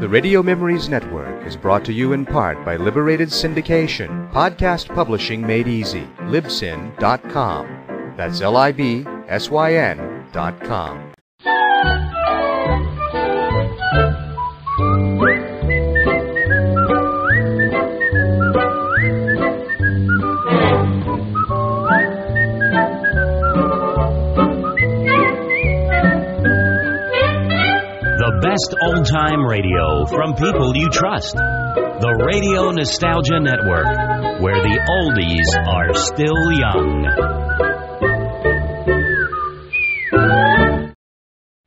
The Radio Memories Network is brought to you in part by Liberated Syndication, podcast publishing made easy, libsyn.com. That's L I B S Y N best old time radio from people you trust. The Radio Nostalgia Network, where the oldies are still young.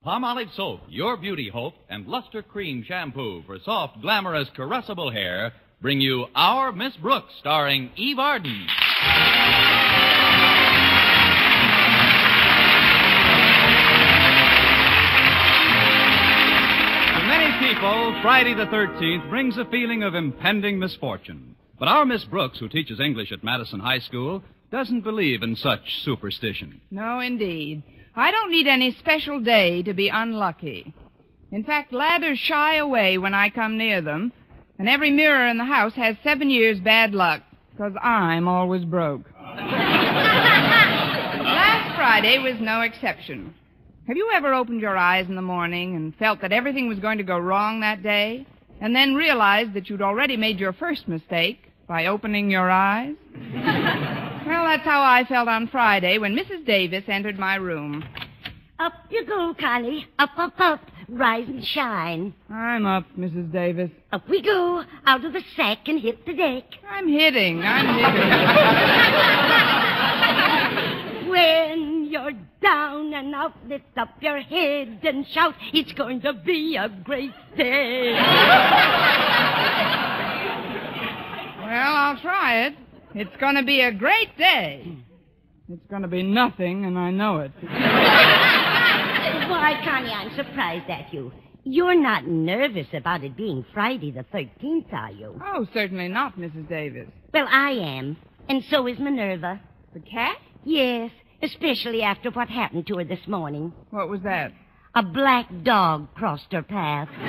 Palmolive Soap, your beauty hope, and Luster Cream Shampoo for soft, glamorous, caressable hair bring you Our Miss Brooks, starring Eve Arden. Friday the 13th brings a feeling of impending misfortune. But our Miss Brooks, who teaches English at Madison High School, doesn't believe in such superstition. No, indeed. I don't need any special day to be unlucky. In fact, ladders shy away when I come near them, and every mirror in the house has seven years bad luck, because I'm always broke. Last Friday was no exception. Have you ever opened your eyes in the morning and felt that everything was going to go wrong that day, and then realized that you'd already made your first mistake by opening your eyes? well, that's how I felt on Friday when Mrs. Davis entered my room. Up you go, Connie. Up, up, up. Rise and shine. I'm up, Mrs. Davis. Up we go, out of the sack and hit the deck. I'm hitting. I'm hitting. You're down and out, lift up your head and shout, it's going to be a great day. well, I'll try it. It's going to be a great day. It's going to be nothing, and I know it. Why, Connie, I'm surprised at you. You're not nervous about it being Friday the 13th, are you? Oh, certainly not, Mrs. Davis. Well, I am. And so is Minerva. The cat? Yes, especially after what happened to her this morning. What was that? A black dog crossed her path.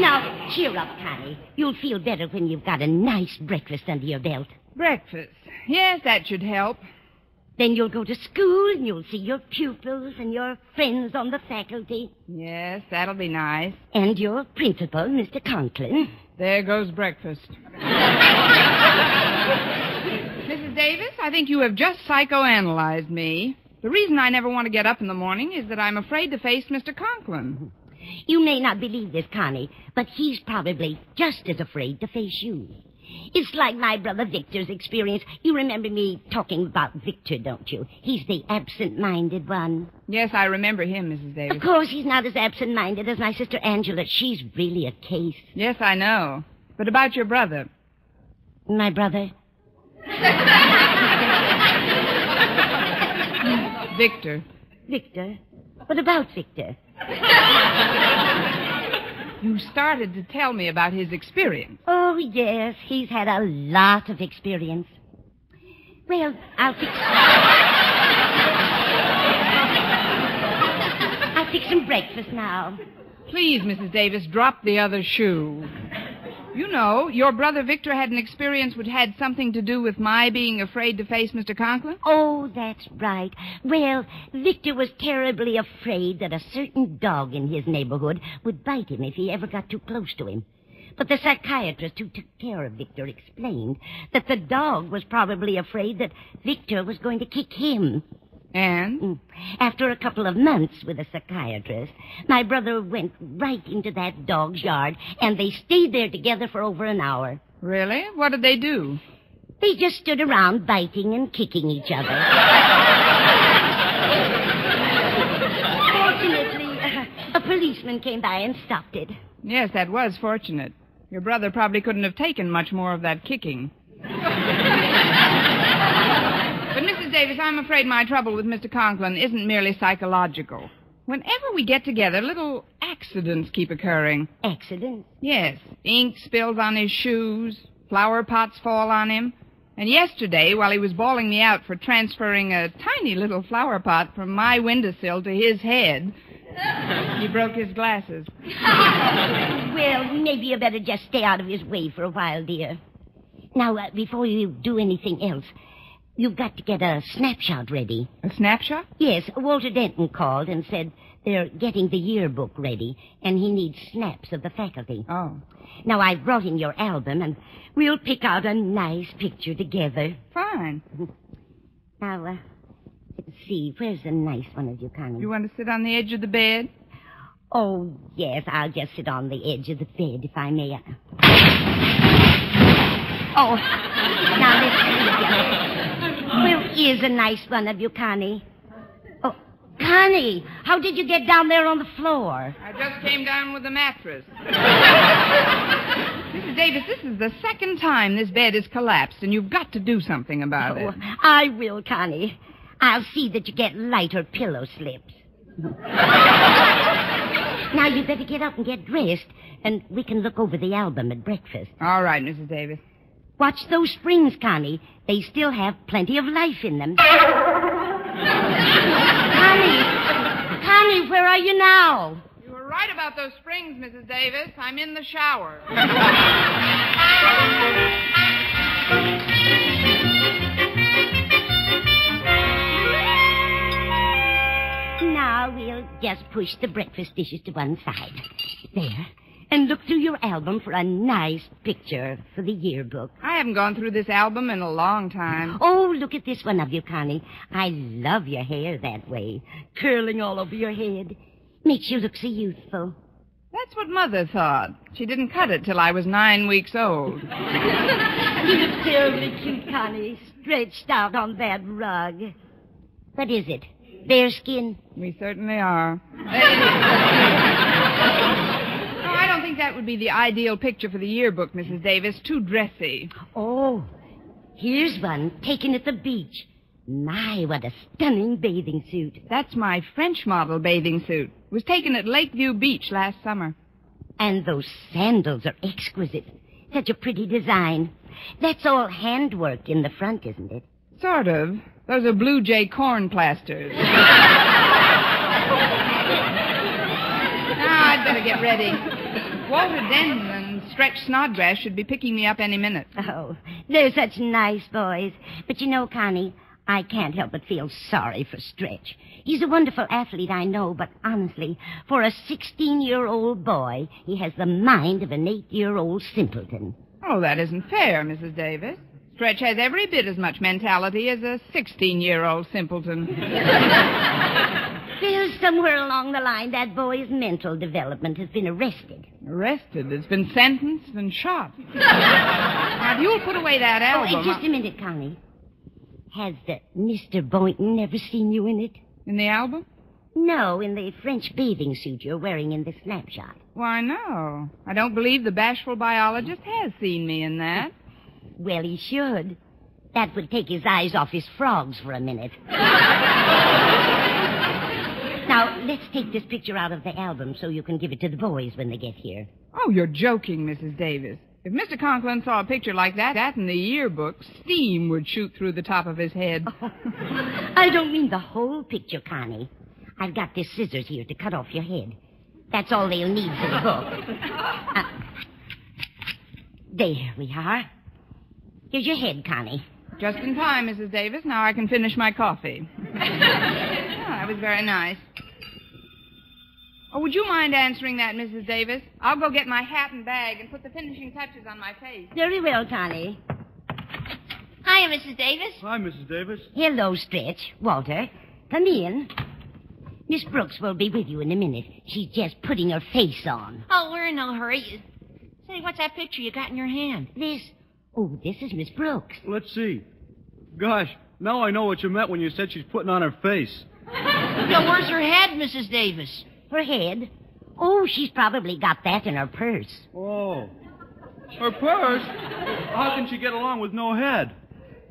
now, cheer up, Connie. You'll feel better when you've got a nice breakfast under your belt. Breakfast. Yes, that should help. Then you'll go to school and you'll see your pupils and your friends on the faculty. Yes, that'll be nice. And your principal, Mr. Conklin. There goes breakfast. Davis, I think you have just psychoanalyzed me. The reason I never want to get up in the morning is that I'm afraid to face Mr. Conklin. You may not believe this, Connie, but he's probably just as afraid to face you. It's like my brother Victor's experience. You remember me talking about Victor, don't you? He's the absent-minded one. Yes, I remember him, Mrs. Davis. Of course, he's not as absent-minded as my sister Angela. She's really a case. Yes, I know. But about your brother. My brother? Victor. Victor? What about Victor? You started to tell me about his experience. Oh, yes. He's had a lot of experience. Well, I'll fix. I'll fix some breakfast now. Please, Mrs. Davis, drop the other shoe. You know, your brother Victor had an experience which had something to do with my being afraid to face Mr. Conklin. Oh, that's right. Well, Victor was terribly afraid that a certain dog in his neighborhood would bite him if he ever got too close to him. But the psychiatrist who took care of Victor explained that the dog was probably afraid that Victor was going to kick him. And? Mm. After a couple of months with a psychiatrist, my brother went right into that dog's yard, and they stayed there together for over an hour. Really? What did they do? They just stood around biting and kicking each other. Fortunately, uh, a policeman came by and stopped it. Yes, that was fortunate. Your brother probably couldn't have taken much more of that kicking. Davis, I'm afraid my trouble with Mr. Conklin isn't merely psychological. Whenever we get together, little accidents keep occurring. Accidents? Yes. Ink spills on his shoes, flower pots fall on him. And yesterday, while he was bawling me out for transferring a tiny little flower pot from my windowsill to his head, He broke his glasses. Well, maybe you better just stay out of his way for a while, dear. Now, uh, before you do anything else, you've got to get a snapshot ready. A snapshot? Yes, Walter Denton called and said they're getting the yearbook ready, and he needs snaps of the faculty. Oh. Now, I've brought in your album, and we'll pick out a nice picture together. Fine. Now, uh, let's see, where's a nice one of you, Connie? You want to sit on the edge of the bed? Oh, yes, I'll just sit on the edge of the bed, if I may. Oh, now let's Where is a nice one of you, Connie? Oh, Connie, how did you get down there on the floor? I just came down with the mattress. Mrs. Davis, this is the second time this bed has collapsed, and you've got to do something about Oh, it. I will, Connie. I'll see that you get lighter pillow slips. now, you better get up and get dressed, and we can look over the album at breakfast. All right, Mrs. Davis. Watch those springs, Connie. They still have plenty of life in them. Connie! Connie, where are you now? You were right about those springs, Mrs. Davis. I'm in the shower. Now we'll just push the breakfast dishes to one side. There. And look through your album for a nice picture for the yearbook. I haven't gone through this album in a long time. Oh, look at this one of you, Connie. I love your hair that way. Curling all over your head. Makes you look so youthful. That's what Mother thought. She didn't cut it till I was nine weeks old. You look terribly cute, Connie, stretched out on that rug. What is it? Bearskin? We certainly are. No, I don't think that would be the ideal picture for the yearbook, Mrs. Davis. Too dressy. Oh, here's one taken at the beach. My, what a stunning bathing suit. That's my French model bathing suit. It was taken at Lakeview Beach last summer. And those sandals are exquisite. Such a pretty design. That's all handwork in the front, isn't it? Sort of. Those are Blue Jay corn plasters. now ah, I'd better get ready. Walter Denton and Stretch Snodgrass should be picking me up any minute. Oh, they're such nice boys. But you know, Connie, I can't help but feel sorry for Stretch. He's a wonderful athlete, I know, but honestly, for a 16 year old boy, he has the mind of an 8 year old simpleton. Oh, that isn't fair, Mrs. Davis. Stretch has every bit as much mentality as a 16 year old simpleton. Well, somewhere along the line, that boy's mental development has been arrested. Arrested, It's been sentenced and shot. now, if you'll put away that Oh, album. uh, just a minute, Connie. Has uh, Mr. Boynton ever seen you in it? In the album? No, in the French bathing suit you're wearing in the snapshot. Why, no. I don't believe the bashful biologist has seen me in that. Well, he should. That would take his eyes off his frogs for a minute. now, let's take this picture out of the album so you can give it to the boys when they get here. Oh, you're joking, Mrs. Davis. If Mr. Conklin saw a picture like that, that in the yearbook, steam would shoot through the top of his head. I don't mean the whole picture, Connie. I've got this scissors here to cut off your head. That's all they'll need for the book. Uh, there we are. Here's your head, Connie. Just in time, Mrs. Davis. Now I can finish my coffee. oh, that was very nice. Oh, would you mind answering that, Mrs. Davis? I'll go get my hat and bag and put the finishing touches on my face. Very well, Connie. Hiya, Mrs. Davis. Hi, Mrs. Davis. Hello, Stretch. Walter, come in. Miss Brooks will be with you in a minute. She's just putting her face on. Oh, we're in no hurry. Say, what's that picture you got in your hand? This. Oh, this is Miss Brooks. Let's see. Gosh, now I know what you meant when you said she's putting on her face. Now, where's her head, Mrs. Davis? Her head. Oh, she's probably got that in her purse. Oh. Her purse? How can she get along with no head?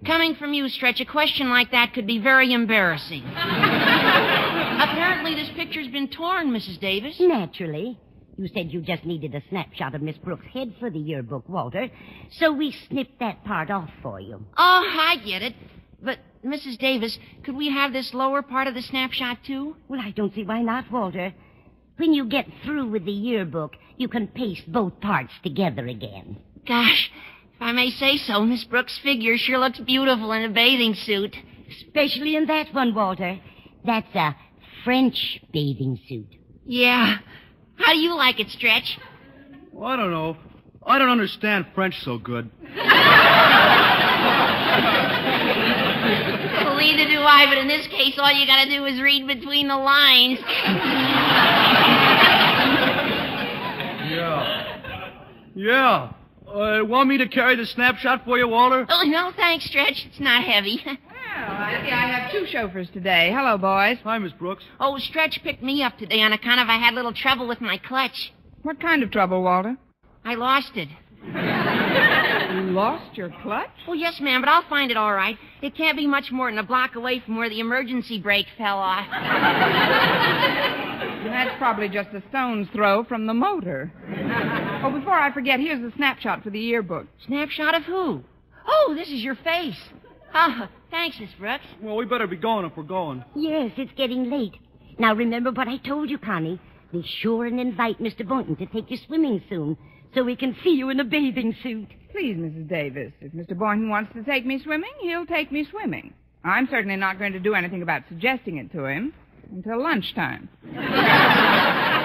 Coming from you, Stretch, a question like that could be very embarrassing. Apparently, this picture's been torn, Mrs. Davis. Naturally. You said you just needed a snapshot of Miss Brooks' head for the yearbook, Walter. So we snipped that part off for you. Oh, I get it. But, Mrs. Davis, could we have this lower part of the snapshot, too? Well, I don't see why not, Walter. When you get through with the yearbook, you can paste both parts together again. Gosh, if I may say so, Miss Brooks' figure sure looks beautiful in a bathing suit. Especially in that one, Walter. That's a French bathing suit. Yeah. How do you like it, Stretch? Well, I don't know. I don't understand French so good. Well, neither do I, but in this case, all you gotta do is read between the lines. Yeah. Yeah. Uh, want me to carry the snapshot for you, Walter? Oh, no, thanks, Stretch. It's not heavy. Well, I see I have two chauffeurs today. Hello, boys. Hi, Miss Brooks. Oh, Stretch picked me up today on account of I had a little trouble with my clutch. What kind of trouble, Walter? I lost it. You lost your clutch? Oh, yes, ma'am, but I'll find it all right. It can't be much more than a block away from where the emergency brake fell off. That's probably just a stone's throw from the motor. Oh, before I forget, here's the snapshot for the yearbook. Snapshot of who? Oh, this is your face. Oh, thanks, Miss Brooks. Well, we better be going if we're going. Yes, it's getting late. Now remember what I told you, Connie. Be sure and invite Mr. Boynton to take you swimming soon, so we can see you in a bathing suit. Please, Mrs. Davis, if Mr. Boynton wants to take me swimming, he'll take me swimming. I'm certainly not going to do anything about suggesting it to him until lunchtime.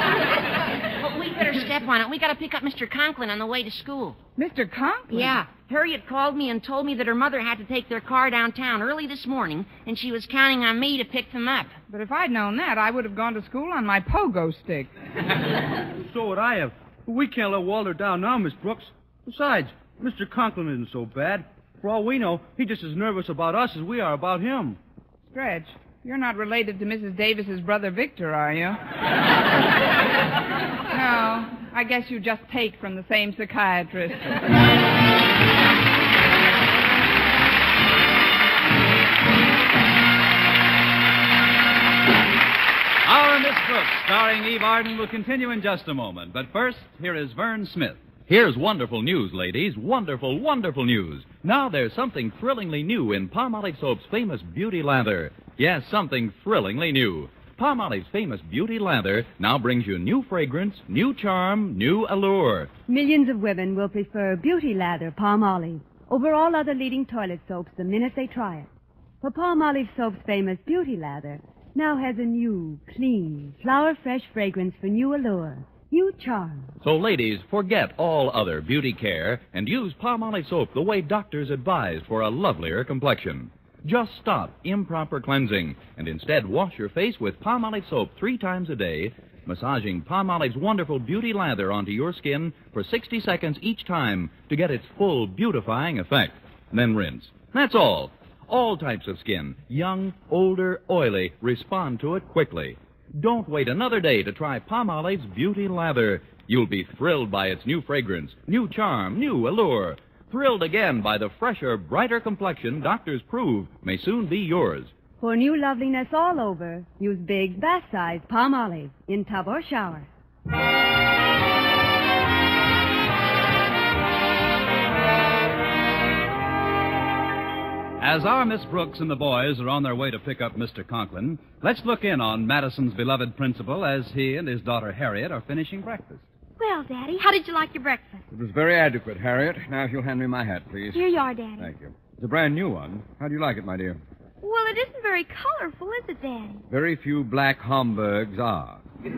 Well, we better step on it. We gotta pick up Mr. Conklin on the way to school. Mr. Conklin? Yeah. Harriet called me and told me that her mother had to take their car downtown early this morning, and she was counting on me to pick them up. But if I'd known that, I would have gone to school on my pogo stick. So would I have. We can't let Walter down now, Miss Brooks. Besides, Mr. Conklin isn't so bad. For all we know, he's just as nervous about us as we are about him. Stretch, you're not related to Mrs. Davis's brother Victor, are you? no, I guess you just take from the same psychiatrist. Our Miss Brooks, starring Eve Arden, will continue in just a moment. But first, here is Verne Smith. Here's wonderful news, ladies. Wonderful, wonderful news. Now there's something thrillingly new in Palmolive Soap's famous Beauty Lather. Yes, something thrillingly new. Palmolive's famous Beauty Lather now brings you new fragrance, new charm, new allure. Millions of women will prefer Beauty Lather Palmolive over all other leading toilet soaps the minute they try it. For Palmolive Soap's famous Beauty Lather now has a new, clean, flower fresh fragrance for new allure, new charm. So, ladies, forget all other beauty care and use Palmolive soap the way doctors advise for a lovelier complexion. Just stop improper cleansing and instead wash your face with Palmolive soap three times a day, massaging Palmolive's wonderful beauty lather onto your skin for 60 seconds each time to get its full beautifying effect. Then rinse. That's all. All types of skin, young, older, oily, respond to it quickly. Don't wait another day to try Palmolive's Beauty Lather. You'll be thrilled by its new fragrance, new charm, new allure. Thrilled again by the fresher, brighter complexion doctors prove may soon be yours. For new loveliness all over, use big bath size Palmolive in tub or shower. As our Miss Brooks and the boys are on their way to pick up Mr. Conklin, let's look in on Madison's beloved principal as he and his daughter Harriet are finishing breakfast. Well, Daddy, how did you like your breakfast? It was very adequate, Harriet. Now, if you'll hand me my hat, please. Here you are, Daddy. Thank you. It's a brand new one. How do you like it, my dear? Well, it isn't very colorful, is it, Daddy? Very few black Homburgs are. this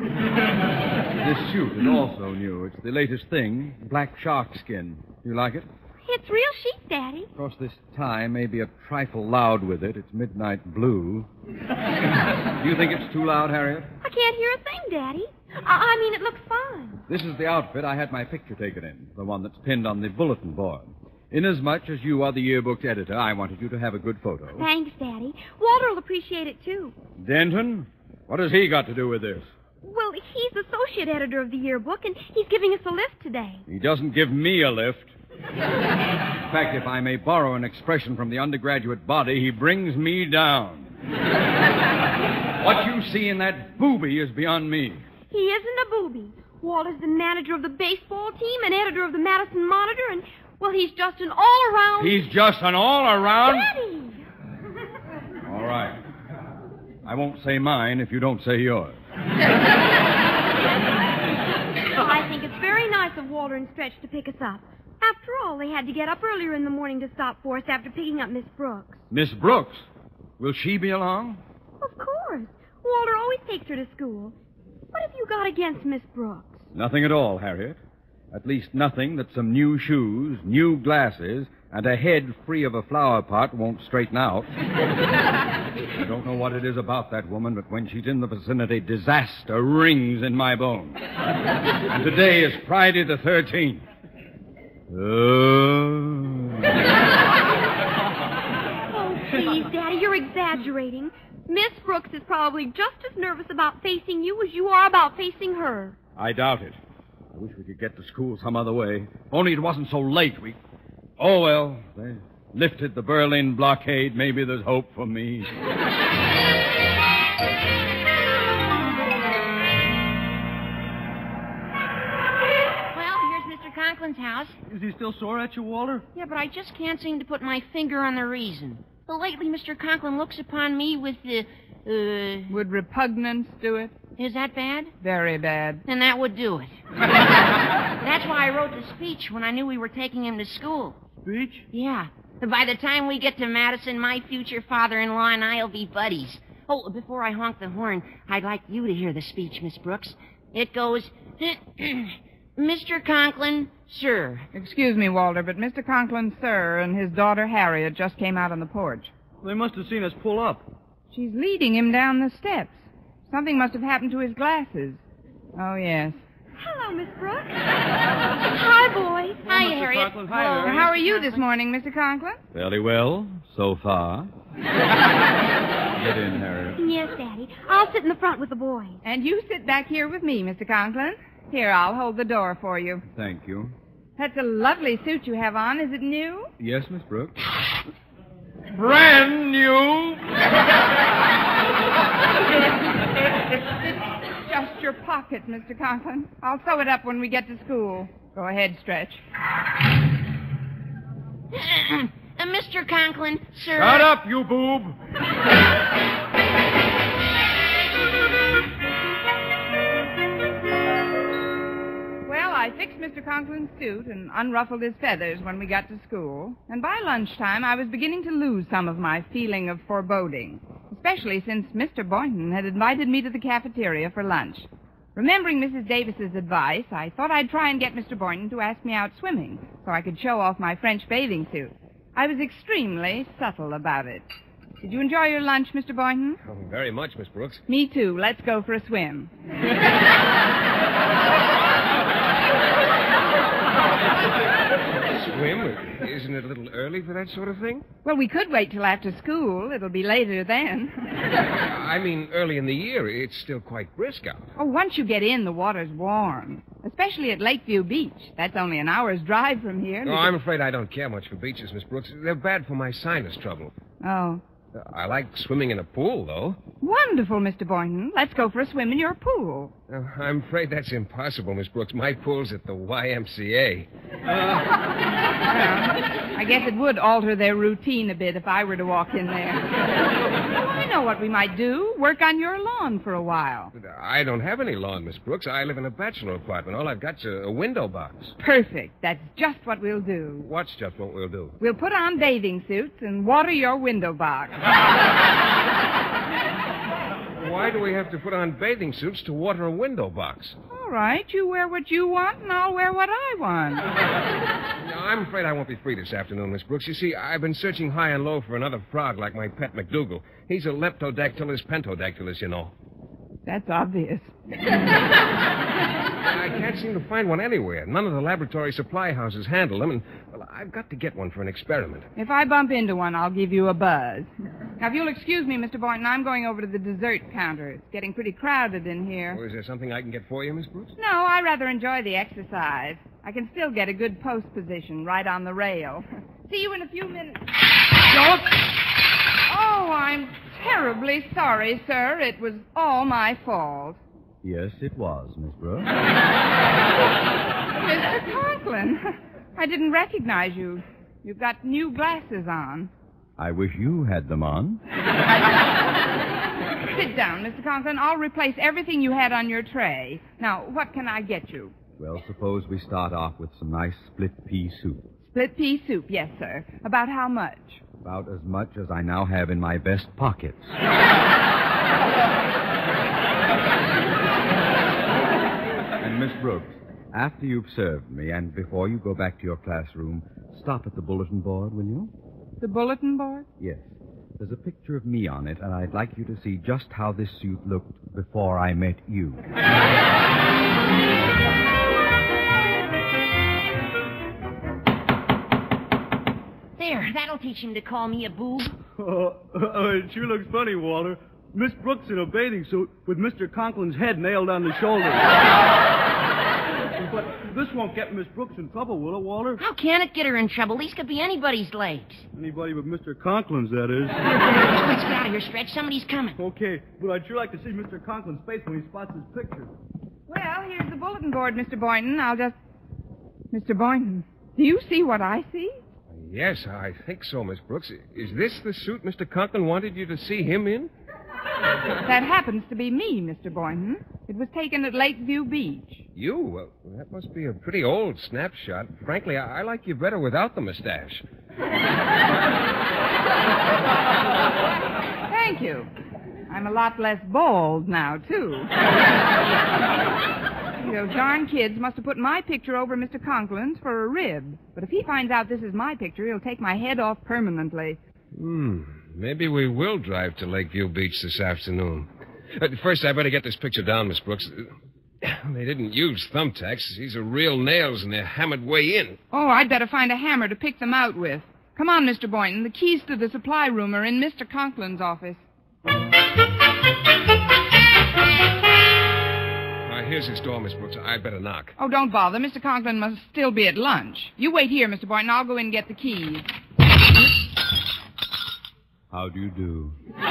suit is also new. It's the latest thing black shark skin. You like it? It's real chic, Daddy. Of course, this tie may be a trifle loud with it. It's midnight blue. do you think it's too loud, Harriet? I can't hear a thing, Daddy. I, I mean, it looks fine. This is the outfit I had my picture taken in, the one that's pinned on the bulletin board. Inasmuch as you are the yearbook's editor, I wanted you to have a good photo. Thanks, Daddy. Walter will appreciate it, too. Denton? What has he got to do with this? Well, he's associate editor of the yearbook, and he's giving us a lift today. He doesn't give me a lift. In fact, if I may borrow an expression from the undergraduate body, he brings me down. what you see in that booby is beyond me. He isn't a booby. Walter's the manager of the baseball team and editor of the Madison Monitor, and, well, he's just an all around. He's just an all around. Daddy! All right. I won't say mine if you don't say yours. I think it's very nice of Walter and Stretch to pick us up. After all, they had to get up earlier in the morning to stop for us after picking up Miss Brooks. Miss Brooks. Will she be along? Of course. Walter always takes her to school. What have you got against Miss Brooks? Nothing at all, Harriet. At least nothing that some new shoes, new glasses, and a head free of a flower pot won't straighten out. I don't know what it is about that woman, but when she's in the vicinity, disaster rings in my bones. and today is Friday the 13th. Oh, please, Daddy, you're exaggerating. Miss Brooks is probably just as nervous about facing you as you are about facing her. I doubt it. I wish we could get to school some other way. Only it wasn't so late. We. Oh, well, they lifted the Berlin blockade. Maybe there's hope for me. here's Conklin's house. Is he still sore at you, Walter? Yeah, but I just can't seem to put my finger on the reason. Well, lately, Mr. Conklin looks upon me with the. Uh, Would repugnance do it? is that bad? Very bad. Then that would do it. That's why I wrote the speech when I knew we were taking him to school. Speech? Yeah. By the time we get to Madison, my future father-in-law and I'll be buddies. Oh, before I honk the horn, I'd like you to hear the speech, Miss Brooks. It goes, Mr. Conklin, sir. Excuse me, Walter, but Mr. Conklin, sir, and his daughter Harriet just came out on the porch. They must have seen us pull up. She's leading him down the steps. Something must have happened to his glasses. Oh, yes. Hello, Miss Brooks. Hi, boys. Hi, Mr. Harriet. Conklin. Hi, Hello. Harriet. How are you this morning, Mr. Conklin? Fairly well, so far. Get in, Harriet. Yes, Daddy. I'll sit in the front with the boys. And you sit back here with me, Mr. Conklin. Here, I'll hold the door for you. Thank you. That's a lovely suit you have on. Is it new? Yes, Miss Brooks? Brand new. It's just your pocket, Mr. Conklin. I'll sew it up when we get to school. Go ahead, Stretch. Uh, Mr. Conklin, sir. Shut up, you boob. I fixed Mr. Conklin's suit and unruffled his feathers when we got to school. And by lunchtime, I was beginning to lose some of my feeling of foreboding, especially since Mr. Boynton had invited me to the cafeteria for lunch. Remembering Mrs. Davis's advice, I thought I'd try and get Mr. Boynton to ask me out swimming so I could show off my French bathing suit. I was extremely subtle about it. Did you enjoy your lunch, Mr. Boynton? Oh, very much, Miss Brooks. Me too. Let's go for a swim. Swim? Isn't it a little early for that sort of thing? Well, we could wait till after school. It'll be later then. I mean, early in the year. It's still quite brisk out. oh, once you get in, the water's warm. Especially at Lakeview Beach. That's only an hour's drive from here. No, I'm afraid I don't care much for beaches, Miss Brooks. They're bad for my sinus trouble. Oh. I like swimming in a pool, though. Wonderful, Mr. Boynton. Let's go for a swim in your pool. Uh, I'm afraid that's impossible, Miss Brooks. My pool's at the YMCA. I guess it would alter their routine a bit if I were to walk in there. oh, I know what we might do. Work on your lawn for a while. I don't have any lawn, Miss Brooks. I live in a bachelor apartment. All I've got's a, a window box. Perfect. That's just what we'll do. What's just what we'll do? We'll put on bathing suits and water your window box. Why do we have to put on bathing suits to water a window box? All right, you wear what you want, and I'll wear what I want. No, I'm afraid I won't be free this afternoon, Miss Brooks. You see, I've been searching high and low for another frog like my pet McDougal. He's a Leptodactylus pentadactylus, you know. That's obvious. I can't seem to find one anywhere. None of the laboratory supply houses handle them, and, I've got to get one for an experiment. If I bump into one, I'll give you a buzz. Now, if you'll excuse me, Mr. Boynton, I'm going over to the dessert counter. It's getting pretty crowded in here. Oh, is there something I can get for you, Miss Brooks? No, I rather enjoy the exercise. I can still get a good post position right on the rail. See you in a few minutes. Don't! Oh, I'm terribly sorry, sir. It was all my fault. Yes, it was, Miss Brooks. Mr. Conklin, I didn't recognize you. You've got new glasses on. I wish you had them on. Sit down, Mr. Conklin. I'll replace everything you had on your tray. Now, what can I get you? Well, suppose we start off with some nice split pea soup. Split pea soup, yes, sir. About how much? About as much as I now have in my best pockets. and Miss Brooks, after you've served me and before you go back to your classroom, stop at the bulletin board, will you? The bulletin board? Yes. There's a picture of me on it, and I'd like you to see just how this suit looked before I met you. There, that'll teach him to call me a boob. Oh, oh, it sure looks funny, Walter. Miss Brooks in a bathing suit with Mr. Conklin's head nailed on the shoulder. but this won't get Miss Brooks in trouble, will it, Walter? How can it get her in trouble? These could be anybody's legs. Anybody but Mr. Conklin's, that is. Let's get out of here, Stretch. Somebody's coming. Okay, but I'd sure like to see Mr. Conklin's face when he spots his picture. Well, here's the bulletin board, Mr. Boynton. I'll just. Mr. Boynton, do you see what I see? Yes, I think so, Miss Brooks. Is this the suit Mr. Conklin wanted you to see him in? That happens to be me, Mr. Boynton. It was taken at Lakeview Beach. You? Well, that must be a pretty old snapshot. Frankly, I, I like you better without the mustache. Thank you. I'm a lot less bald now, too. Those darn kids must have put my picture over Mr. Conklin's for a rib. But if he finds out this is my picture, he'll take my head off permanently. Hmm. Maybe we will drive to Lakeview Beach this afternoon. But first, I better get this picture down, Miss Brooks. They didn't use thumbtacks. These are real nails, and they're hammered way in. Oh, I'd better find a hammer to pick them out with. Come on, Mr. Boynton. The keys to the supply room are in Mr. Conklin's office. Uh, here's his door, Miss Brooks. I'd better knock. Oh, don't bother. Mr. Conklin must still be at lunch. You wait here, Mr. Boynton. I'll go in and get the keys. How do you do? I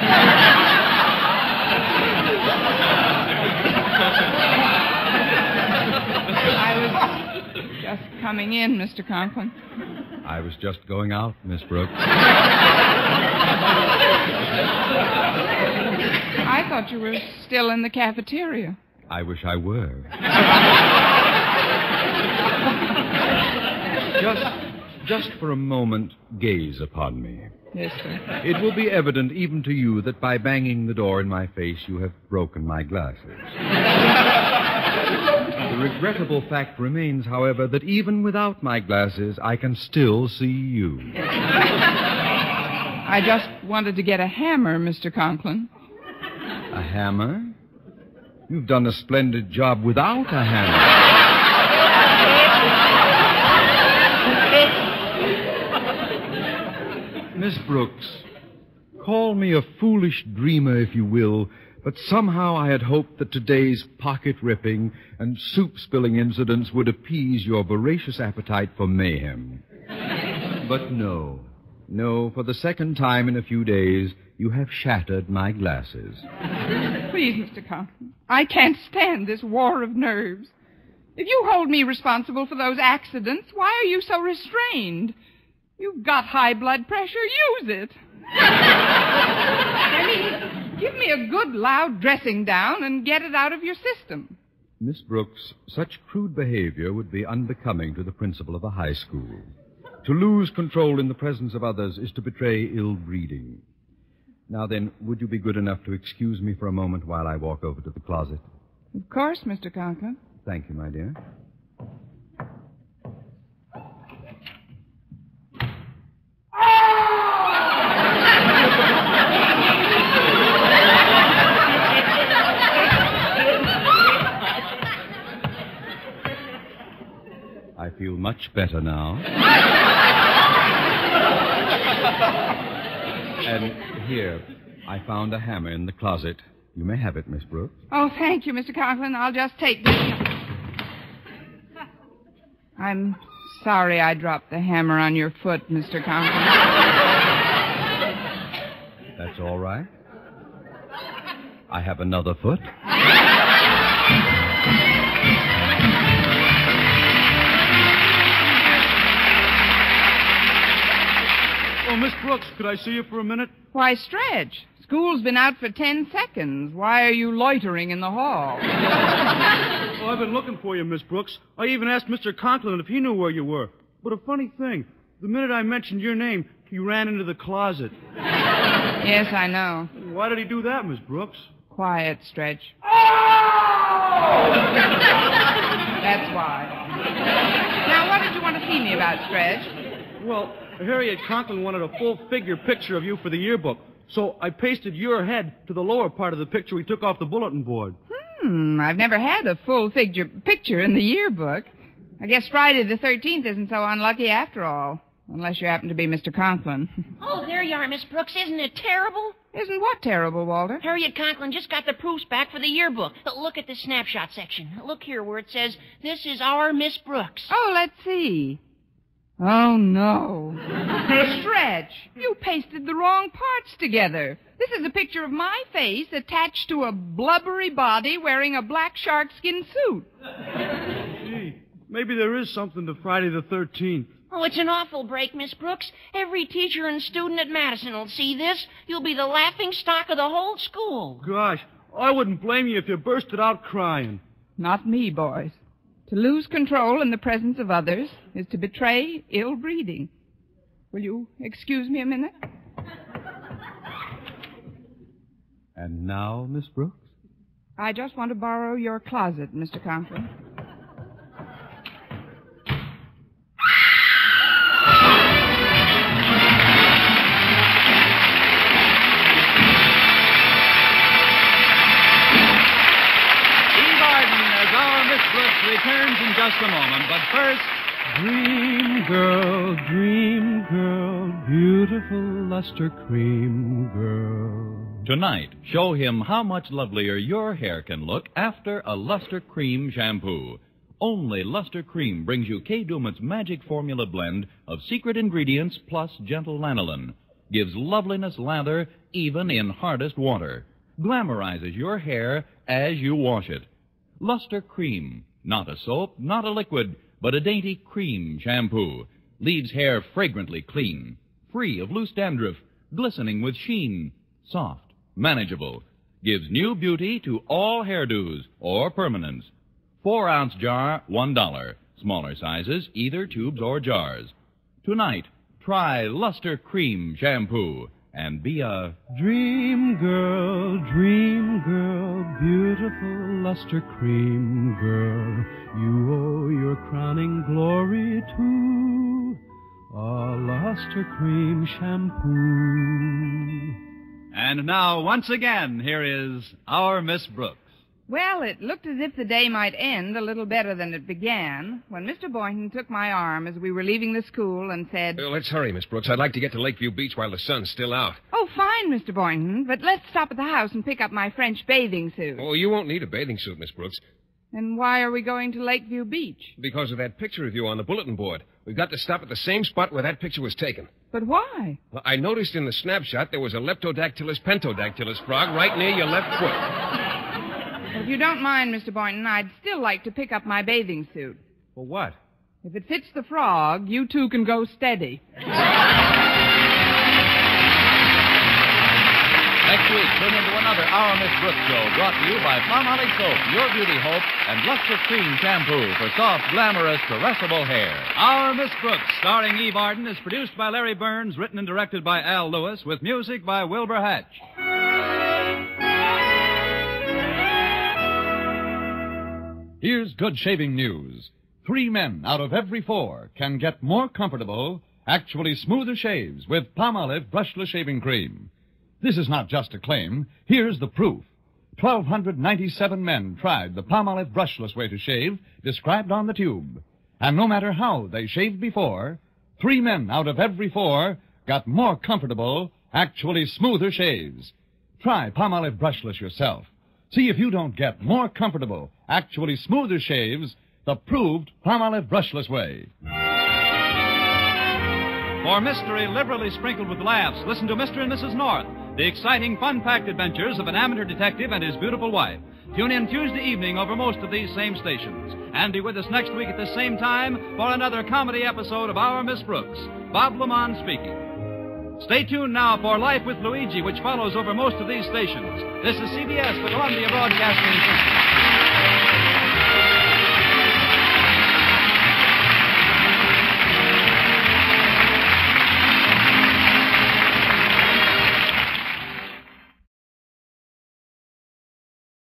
was just coming in, Mr. Conklin. I was just going out, Miss Brooks. I thought you were still in the cafeteria. I wish I were. just, just for a moment, gaze upon me. Yes, sir. It will be evident even to you that by banging the door in my face, you have broken my glasses. the regrettable fact remains, however, that even without my glasses, I can still see you. I just wanted to get a hammer, Mr. Conklin. A hammer? You've done a splendid job without a hammer. Miss Brooks, call me a foolish dreamer if you will, but somehow I had hoped that today's pocket ripping and soup spilling incidents would appease your voracious appetite for mayhem. But no. No, for the second time in a few days, you have shattered my glasses. Please, Mr. Conklin. I can't stand this war of nerves. If you hold me responsible for those accidents, why are you so restrained? You've got high blood pressure. Use it. I mean, give me a good loud dressing down and get it out of your system. Miss Brooks, such crude behavior would be unbecoming to the principal of a high school. To lose control in the presence of others is to betray ill breeding. Now then, would you be good enough to excuse me for a moment while I walk over to the closet? Of course, Mr. Conklin. Thank you, my dear. Feel much better now. and here, I found a hammer in the closet. You may have it, Miss Brooks. Oh, thank you, Mr. Conklin. I'll just take this. I'm sorry I dropped the hammer on your foot, Mr. Conklin. That's all right. I have another foot. Miss Brooks, could I see you for a minute? Why, Stretch? School's been out for ten seconds. Why are you loitering in the hall? Oh, I've been looking for you, Miss Brooks. I even asked Mr. Conklin if he knew where you were. But a funny thing, the minute I mentioned your name, he ran into the closet. Yes, I know. Why did he do that, Miss Brooks? Quiet, Stretch. Oh! That's why. Now, what did you want to see me about, Stretch? Well, Harriet Conklin wanted a full figure picture of you for the yearbook. So I pasted your head to the lower part of the picture we took off the bulletin board. Hmm, I've never had a full figure picture in the yearbook. I guess Friday the 13th isn't so unlucky after all. Unless you happen to be Mr. Conklin. Oh, there you are, Miss Brooks. Isn't it terrible? Isn't what terrible, Walter? Harriet Conklin just got the proofs back for the yearbook. Look at the snapshot section. Look here where it says, This is our Miss Brooks. Oh, let's see. Oh, no. Stretch, you pasted the wrong parts together. This is a picture of my face attached to a blubbery body wearing a black sharkskin suit. Gee, maybe there is something to Friday the 13th. Oh, it's an awful break, Miss Brooks. Every teacher and student at Madison will see this. You'll be the laughing stock of the whole school. Gosh, I wouldn't blame you if you bursted out crying. Not me, boys. To lose control in the presence of others is to betray ill breeding. Will you excuse me a minute? And now, Miss Brooks? I just want to borrow your closet, Mr. Conklin. Just a moment. But first, Dream girl, dream girl, beautiful luster cream girl. tonight, show him how much lovelier your hair can look after a Luster Cream shampoo. Only Luster Cream brings you Kay Daumit's magic formula blend of secret ingredients plus gentle lanolin. Gives loveliness lather even in hardest water. Glamorizes your hair as you wash it. Luster Cream. Not a soap, not a liquid, but a dainty cream shampoo. Leaves hair fragrantly clean, free of loose dandruff, glistening with sheen, soft, manageable. Gives new beauty to all hairdos or permanents. Four ounce jar, one dollar. Smaller sizes, either tubes or jars. Tonight, try Luster Cream Shampoo and be a Dream girl, dream girl, beautiful luster cream girl. You owe your crowning glory to a luster cream shampoo. And now, once again, here is our Miss Brooks. Well, it looked as if the day might end a little better than it began when Mr. Boynton took my arm as we were leaving the school and said, let's hurry, Miss Brooks. I'd like to get to Lakeview Beach while the sun's still out. Oh, fine, Mr. Boynton, but let's stop at the house and pick up my French bathing suit. Oh, you won't need a bathing suit, Miss Brooks, And why are we going to Lakeview Beach? because of that picture of you on the bulletin board. We've got to stop at the same spot where that picture was taken. But why? Well, I noticed in the snapshot there was a Leptodactylus pentadactylus frog right near your left foot. If you don't mind, Mr. Boynton, I'd still like to pick up my bathing suit. For what? If it fits the frog, you two can go steady. Next week, tune into another Our Miss Brooks show brought to you by Palmolive Soap, Your Beauty Hope, and Luster Cream Shampoo for soft, glamorous, caressable hair. Our Miss Brooks, starring Eve Arden, is produced by Larry Berns, written and directed by Al Lewis, with music by Wilbur Hatch. Here's good shaving news. Three men out of every four can get more comfortable, actually smoother shaves with Palmolive Brushless Shaving Cream. This is not just a claim. Here's the proof. 1,297 men tried the Palmolive brushless way to shave described on the tube. And no matter how they shaved before, three men out of every four got more comfortable, actually smoother shaves. Try Palmolive brushless yourself. See if you don't get more comfortable, actually smoother shaves the proved Palmolive brushless way. For mystery liberally sprinkled with laughs, listen to Mr. and Mrs. North, the exciting, fun-packed adventures of an amateur detective and his beautiful wife. Tune in Tuesday evening over most of these same stations. And be with us next week at the same time for another comedy episode of Our Miss Brooks. Bob Lamont speaking. Stay tuned now for Life with Luigi, which follows over most of these stations. This is CBS, the Columbia Broadcasting System.